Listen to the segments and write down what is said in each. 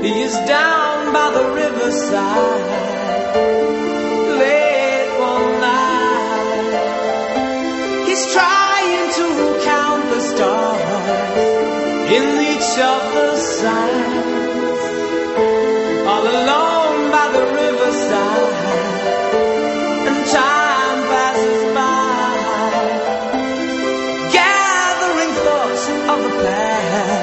He is down by the riverside late one night. He's trying to count the stars in each of the signs. All alone by the riverside, and time passes by, gathering thoughts of the past.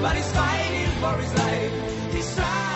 but he's fighting for his life. He's trying.